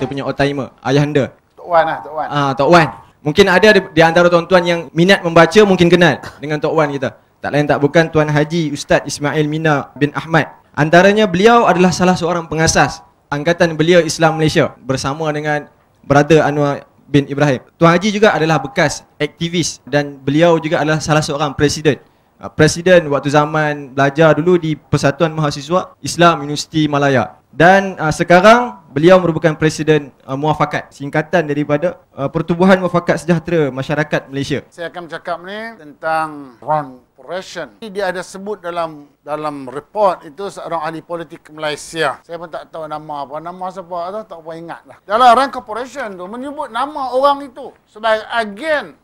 kita punya old timer, ayahanda. Tok Wan lah, Tok Wan. Ah, Tok Wan. Mungkin ada di, di antara tuan-tuan yang minat membaca mungkin kenal dengan Tok Wan kita. Tak lain tak bukan Tuan Haji Ustaz Ismail Mina bin Ahmad. Antaranya beliau adalah salah seorang pengasas Angkatan Belia Islam Malaysia bersama dengan brother Anwar bin Ibrahim. Tuan Haji juga adalah bekas aktivis dan beliau juga adalah salah seorang presiden. Ah, Presiden waktu zaman belajar dulu di Persatuan Mahasiswa Islam Universiti Malaya. Dan uh, sekarang beliau merupakan Presiden uh, Muafakat, singkatan daripada uh, Pertubuhan Muafakat Sejahtera Masyarakat Malaysia. Saya akan bercakap ni tentang Ron Corporation. Dia ada sebut dalam dalam report itu seorang ahli politik Malaysia. Saya pun tak tahu nama apa. Nama siapa tu tak apa ingat lah. Dalam Ron Corporation tu menyebut nama orang itu sebagai agen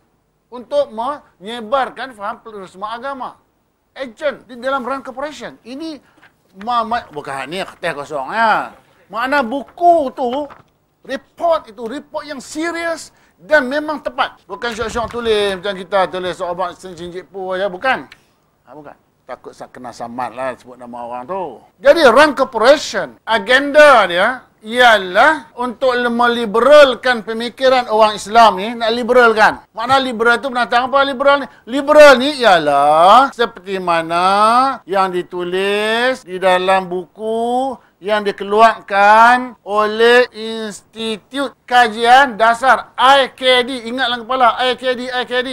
untuk menyebarkan faham pluralisme agama. Agent di dalam Ron Corporation. Ini ma, ma, bukan ni kertas kosong ya. Makna buku tu report itu report yang serius dan memang tepat. Bukan syok-syok tulis macam kita tulis sobat cincin pu aja bukan. Ha, bukan. Takut kena samat lah sebut nama orang tu. Jadi Run Corporation, agenda dia ialah untuk meliberalkan pemikiran orang Islam ni, nak liberalkan. Makna liberal tu penatang apa liberal ni? Liberal ni ialah seperti mana yang ditulis di dalam buku yang dikeluarkan oleh Institut Kajian Dasar IKD. Ingatlah kepala IKD, IKD.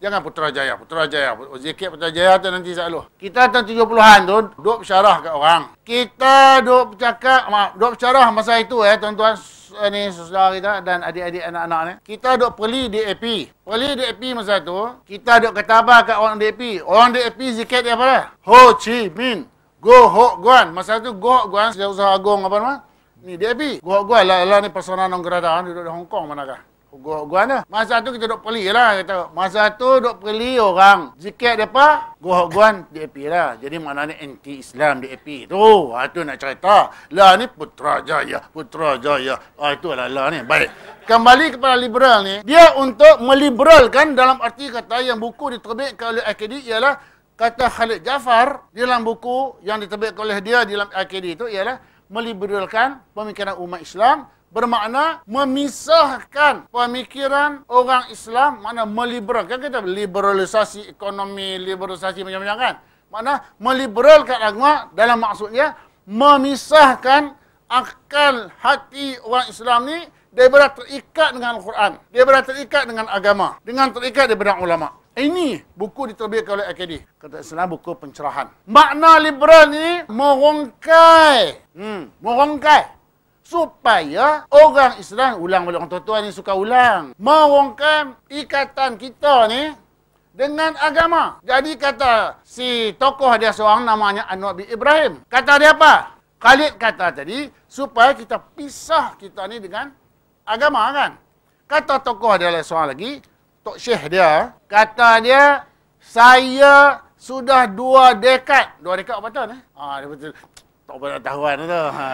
Jangan Putrajaya, Putrajaya. Zikir Putrajaya tu nanti selalu. Kita tahun 70-an tu duk bersyarah kat orang. Kita duk bercakap, maaf, duk bersyarah masa itu eh tuan-tuan ni saudara kita dan adik-adik anak-anak ni. Kita duk perli DAP. Perli DAP masa tu, kita duk kata apa kat orang DAP? Orang DAP zikir dia apa? Ho Chi Minh. Go Hok Guan. Masa tu Go Hok Guan, sejauh agung apa nama? Ni DAP. Go Hok Guan lah, lah ni persona non grata duduk di Hong Kong manakah? Gua gua lah. Masa tu kita duk peli lah kata. Masa tu duk peli orang. Zikir depa gua guan DAP lah. Jadi maknanya anti Islam DAP. Tu, ha tu nak cerita. Lah ni Putrajaya, Putrajaya. Ah itu lah lah ni. Baik. Kembali kepada liberal ni, dia untuk meliberalkan dalam arti kata yang buku diterbitkan oleh AKD ialah kata Khalid Jafar dalam buku yang diterbitkan oleh dia di dalam AKD itu ialah meliberalkan pemikiran umat Islam bermakna memisahkan pemikiran orang Islam mana meliberalkan kita liberalisasi ekonomi liberalisasi macam-macam kan? Makna meliberalkan agama dalam maksudnya memisahkan akal hati orang Islam ni daripada terikat dengan Al-Quran daripada terikat dengan agama dengan terikat daripada ulama. Ini buku diterbitkan oleh AKD kata Islam buku pencerahan. Makna liberal ni merongkai. Hmm, merongkai supaya orang Islam ulang balik orang tua-tua ni suka ulang merongkam ikatan kita ni dengan agama. Jadi kata si tokoh dia seorang namanya Anwar bin Ibrahim. Kata dia apa? Khalid kata tadi supaya kita pisah kita ni dengan agama kan. Kata tokoh dia seorang lagi, Tok Syekh dia, kata dia saya sudah dua dekad. Dua dekad apa tu? Eh? Ah, dia betul. Tak pernah tahuan tu. Ha.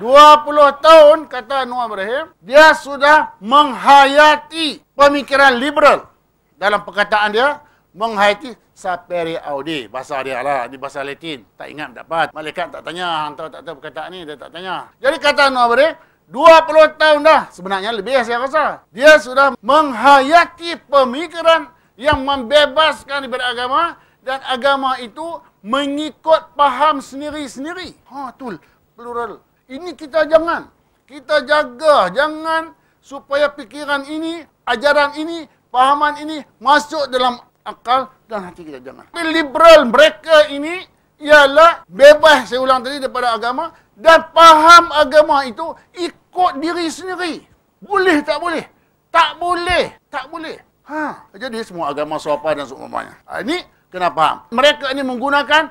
20 tahun kata Anwar Ibrahim dia sudah menghayati pemikiran liberal. Dalam perkataan dia menghayati sapere audi. Bahasa dia lah di bahasa Latin. Tak ingat dapat. Malaikat tak tanya hantar tak tahu perkataan ni dia tak tanya. Jadi kata Anwar Ibrahim 20 tahun dah. Sebenarnya lebih saya rasa. Dia sudah menghayati pemikiran yang membebaskan daripada agama dan agama itu mengikut paham sendiri-sendiri. Ha betul plural ini kita jangan. Kita jaga. Jangan supaya pikiran ini, ajaran ini, pahaman ini masuk dalam akal dan hati kita. Jangan. Liberal mereka ini ialah bebas, saya ulang tadi, daripada agama. Dan paham agama itu ikut diri sendiri. Boleh tak boleh? Tak boleh. Tak boleh. Ha, jadi semua agama siapa dan seumpamanya. Ha, ini kena faham. Mereka ini menggunakan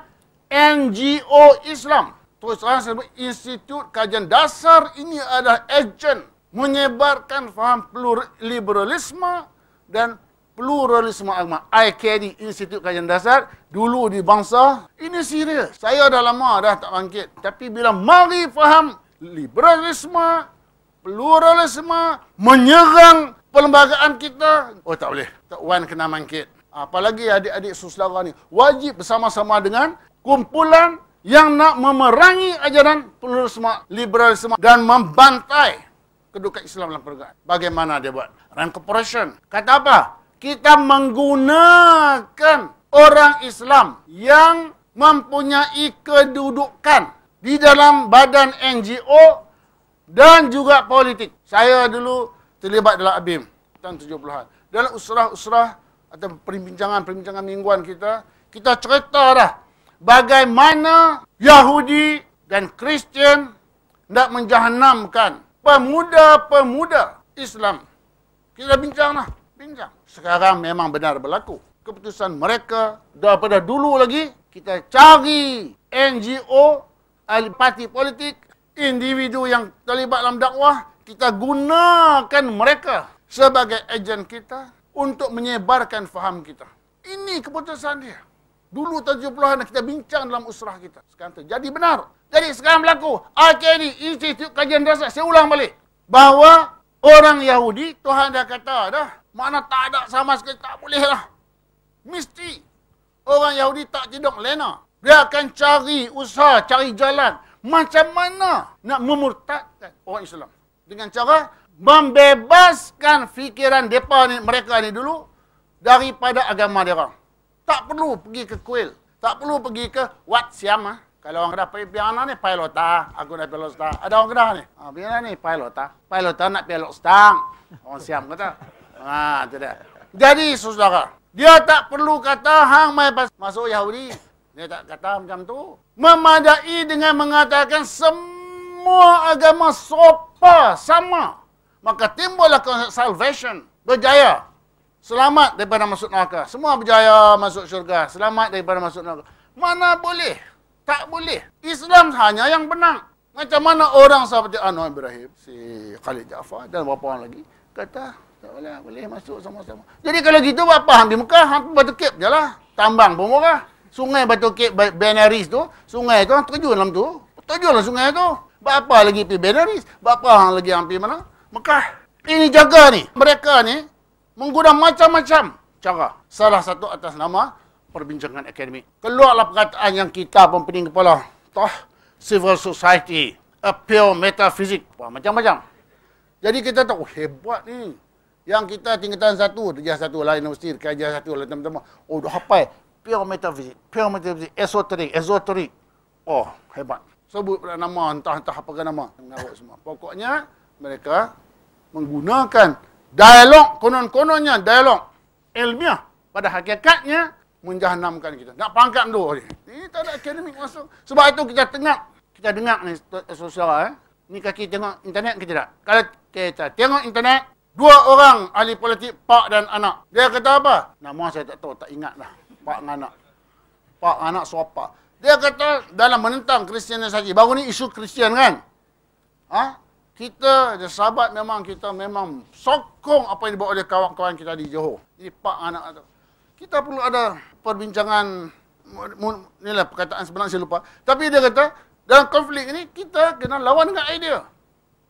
NGO Islam terus terang sebut Institut Kajian Dasar ini adalah ejen menyebarkan faham liberalisme dan pluralisme agama. IKD, Institut Kajian Dasar, dulu di bangsa, ini serius. Saya dah lama dah tak bangkit. Tapi bila mari faham liberalisme, pluralisme, menyerang perlembagaan kita, oh tak boleh. Tak Wan kena bangkit. Apalagi adik-adik suslara ni, wajib bersama-sama dengan kumpulan yang nak memerangi ajaran pluralisme, liberalisme dan membantai kedudukan Islam dalam pergerakan. Bagaimana dia buat? Rand Corporation. Kata apa? Kita menggunakan orang Islam yang mempunyai kedudukan di dalam badan NGO dan juga politik. Saya dulu terlibat dalam ABIM tahun 70-an. Dalam usrah-usrah atau perbincangan-perbincangan mingguan kita, kita cerita dah bagaimana Yahudi dan Kristian nak menjahanamkan pemuda-pemuda Islam. Kita bincang lah. Bincang. Sekarang memang benar berlaku. Keputusan mereka daripada dulu lagi, kita cari NGO, ahli parti politik, individu yang terlibat dalam dakwah, kita gunakan mereka sebagai ejen kita untuk menyebarkan faham kita. Ini keputusan dia. Dulu 70-an kita bincang dalam usrah kita. Sekarang terjadi benar. Jadi sekarang berlaku. AKD, Institut Kajian Dasar. Saya ulang balik. Bahawa orang Yahudi, Tuhan dah kata dah. Mana tak ada sama sekali. Tak boleh lah. Mesti. Orang Yahudi tak tidur lena. Dia akan cari usaha, cari jalan. Macam mana nak memurtadkan orang Islam. Dengan cara membebaskan fikiran mereka ni, mereka ni dulu daripada agama orang. Tak perlu pergi ke kuil. Tak perlu pergi ke Wat Siam. Ha? Kalau orang Kedah pergi piana ni, pilota. Aku nak pilota. Ada orang Kedah ni. Ha, piana ni, pilota. Pilota nak pilot stang. Orang Siam kata. Ha, tu dia. Jadi, saudara. Dia tak perlu kata, hang mai masuk Yahudi. Dia tak kata macam tu. Memadai dengan mengatakan semua agama sopa sama. Maka timbullah salvation. Berjaya. Selamat daripada masuk neraka. Semua berjaya masuk syurga. Selamat daripada masuk neraka. Mana boleh? Tak boleh. Islam hanya yang benar. Macam mana orang seperti Anwar Ibrahim, si Khalid Jaafar dan beberapa orang lagi kata tak boleh, boleh masuk sama-sama. Jadi kalau gitu apa ambil Mekah, ambil Batu Kip je lah. Tambang pun murah. Sungai Batu Kip Benaris tu, sungai tu terjun dalam tu. Terjun lah sungai tu. Berapa lagi pergi Benaris? Berapa orang lagi ambil mana? Mekah. Ini jaga ni. Mereka ni menggunakan macam-macam cara. Salah satu atas nama perbincangan akademik. Keluarlah perkataan yang kita pun pening kepala. Toh, civil society, appeal metaphysics, macam-macam. Jadi kita tahu, oh, hebat ni. Yang kita tingkatan satu, dia satu lain universiti, kajian satu lain teman-teman. Oh, dah hafal. Pure metaphysics, pure metaphysics, esoterik, esoterik. Oh, hebat. Sebut pada nama, entah-entah apa nama. Mengarut semua. Pokoknya, mereka menggunakan dialog konon-kononnya dialog ilmiah pada hakikatnya menjahanamkan kita. Nak pangkat dulu ni. Ini tak ada akademik masuk. Sebab itu kita tengok kita dengar ni sosial eh. Ni kaki tengok internet ke tidak? Kalau kita tengok internet, dua orang ahli politik, pak dan anak. Dia kata apa? Nama saya tak tahu, tak ingat dah. Pak dan anak. Pak dan anak siapa? Dia kata dalam menentang kristianisasi. Baru ni isu Kristian kan? Ha? Kita the sahabat memang kita memang sokong apa yang dibawa oleh kawan-kawan kita di Johor. Jadi pak anak tu. Kita perlu ada perbincangan inilah perkataan sebenarnya saya lupa. Tapi dia kata dalam konflik ini kita kena lawan dengan idea.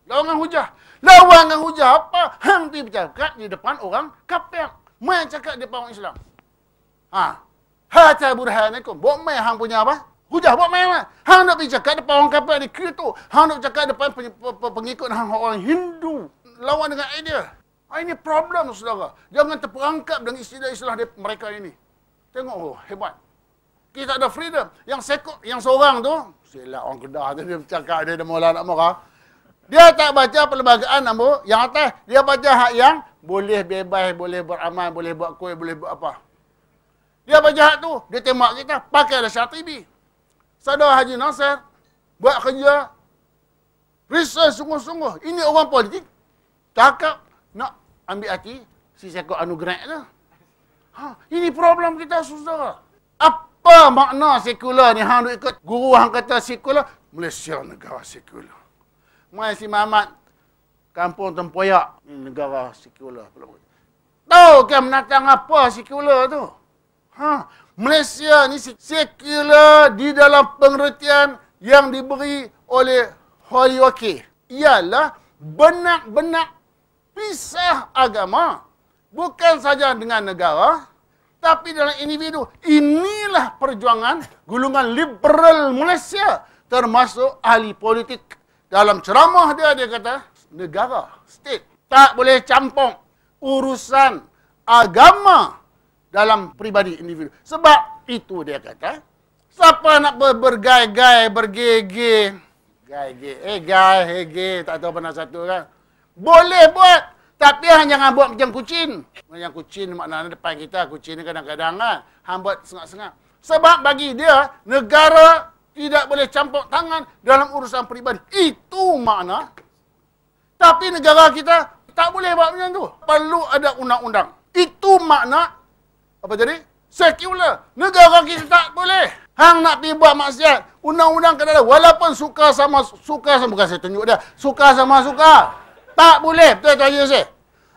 Lawan dengan hujah. Lawan dengan hujah apa? Hang pergi bercakap di depan orang kafir. Main cakap di depan orang Islam. Ha. Hata burhanakum. Buat main hang punya apa? Hujah buat main lah. Hang nak pergi cakap depan orang kapal ni kira tu. Hang nak cakap depan pengikut hang orang Hindu. Lawan dengan idea. Ha, ini problem saudara. Jangan terperangkap dengan istilah-istilah mereka ini. Tengok oh, hebat. Kita ada freedom. Yang sekut, yang seorang tu, sila orang kedah tu dia cakap dia ada mula nak marah. Dia tak baca perlembagaan ambo yang atas. Dia baca hak yang boleh bebas, boleh beramal, boleh buat kuih, boleh buat apa. Dia baca hak tu, dia tembak kita, pakai dah syatibi. Sadar Haji Nasir buat kerja research sungguh-sungguh. Ini orang politik cakap nak ambil hati si Sekot Anugerah tu. Ha, ini problem kita saudara. Apa makna sekular ni? Hang ikut guru hang kata sekular, Malaysia negara sekular. Mai si Mamat kampung Tempoyak ni negara sekular. Tahu kan menatang apa sekular tu? Ha, Malaysia ni sekular di dalam pengertian yang diberi oleh Holyoke. Ialah benak-benak pisah agama. Bukan saja dengan negara, tapi dalam individu. Inilah perjuangan gulungan liberal Malaysia. Termasuk ahli politik. Dalam ceramah dia, dia kata, negara, state. Tak boleh campur urusan agama dalam pribadi individu. Sebab itu dia kata, siapa nak ber bergai-gai, bergege, gai-ge, eh gai, hege, tak tahu nak satu kan. Boleh buat, tapi jangan buat macam kucing. Macam kucing maknanya depan kita, kucing ni kadang-kadang kan, hang buat sengak-sengak. Sebab bagi dia, negara tidak boleh campur tangan dalam urusan peribadi. Itu makna. Tapi negara kita tak boleh buat macam tu. Perlu ada undang-undang. Itu makna apa jadi? Sekular. Negara kita tak boleh. Hang nak pergi buat maksiat. Undang-undang kena ada. Walaupun suka sama suka sama bukan saya tunjuk dia. Suka sama suka. Tak boleh. Betul tuan saya.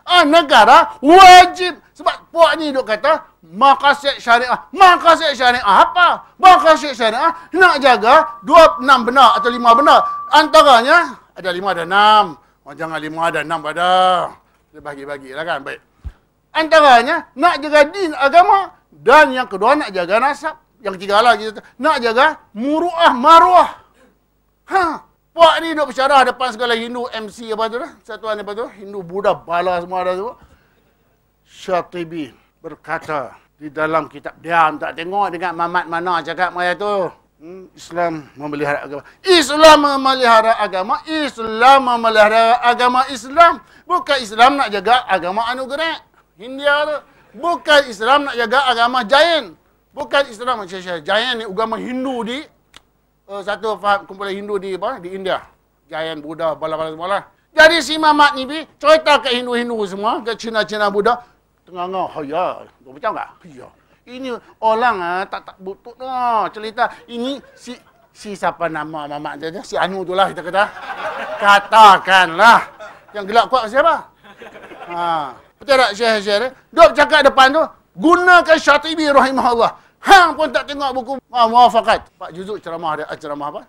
Ah, negara wajib. Sebab puak ni duk kata makasid syariah. Makasid syariah apa? Makasid syariah nak jaga dua enam benar atau lima benar. Antaranya ada lima ada enam. Oh, jangan lima ada enam pada. Dia bagi-bagilah kan. Baik. Antaranya nak jaga din agama dan yang kedua nak jaga nasab. Yang ketiga lagi nak jaga muruah maruah. Ha, puak ni duk bersyarah depan segala Hindu MC apa tu dah. Satuan apa tu? Hindu Buddha bala semua ada tu. Syatibi berkata di dalam kitab dia tak tengok dengan mamat mana cakap maya tu. Hmm, Islam memelihara agama. Islam memelihara agama. Islam memelihara agama Islam. Bukan Islam nak jaga agama anugerah. India tu. Bukan Islam nak jaga agama Jain. Bukan Islam macam saya. Jain ni agama Hindu di uh, satu faham kumpulan Hindu di apa? Di India. Jain Buddha bala-bala semua lah. Jadi si Mamat ni bi cerita ke Hindu-Hindu semua, ke Cina-Cina Buddha. Tengah-tengah, oh ya, macam tak? Ya. Ini orang ah tak tak butuh dah cerita. Ini si si siapa nama mamak dia si Anu tu lah kita kata. Katakanlah. Yang gelak kuat siapa? Ha. Betul tak Syekh-Syekh? Duk cakap depan tu, gunakan Syatibi rahimahullah. Hang pun tak tengok buku ha, muafakat. Pak Juzuk ceramah dia, ah, ceramah apa?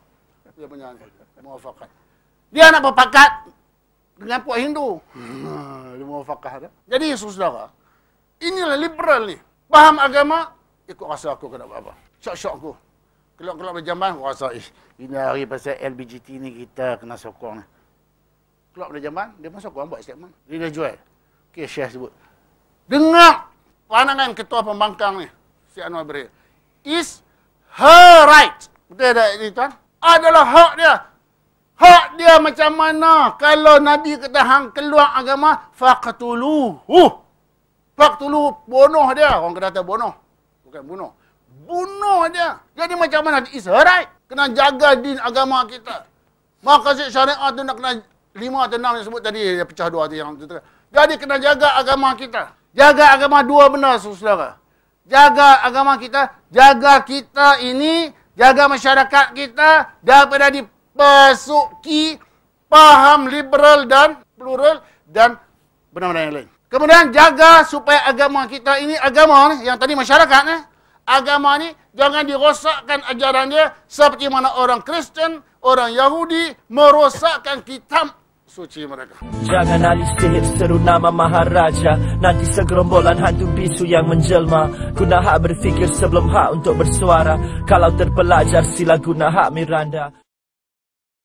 Dia punya muafakat. Dia nak berpakat dengan puak Hindu. Hmm, dia muafakat dia. Jadi saudara, inilah liberal ni. Faham agama, ikut rasa aku kena buat apa. Syok-syok aku. Jamban, aku rasa, eh, ini hari pasal LBGT ni kita kena sokong dari jamban, dia pun sokong buat statement. Dia dah jual. Okay, Syekh sebut. Dengar pandangan ketua pembangkang ni, si Anwar Beri. Is her right. Betul tak ini tuan? Adalah hak dia. Hak dia macam mana kalau Nabi kata hang keluar agama, faqtuluhu. Faktulu bunuh dia. Orang kena kata bunuh. Bukan bunuh. Bunuh dia. Jadi macam mana? It's right. Kena jaga din agama kita. Makasih syariat tu nak kena lima atau enam yang sebut tadi. Dia pecah dua tu yang tu. Jadi kena jaga agama kita. Jaga agama dua benda, saudara. Jaga agama kita. Jaga kita ini. Jaga masyarakat kita. Daripada dipasuki paham liberal dan plural dan benda-benda yang lain. Kemudian jaga supaya agama kita ini agama ni yang tadi masyarakat ni agama ni jangan dirosakkan ajaran dia seperti mana orang Kristen, orang Yahudi merosakkan kitab suci mereka. Jangan alih sihir seru nama Maharaja. Nanti segerombolan hantu bisu yang menjelma. Guna hak berfikir sebelum hak untuk bersuara. Kalau terpelajar sila guna hak Miranda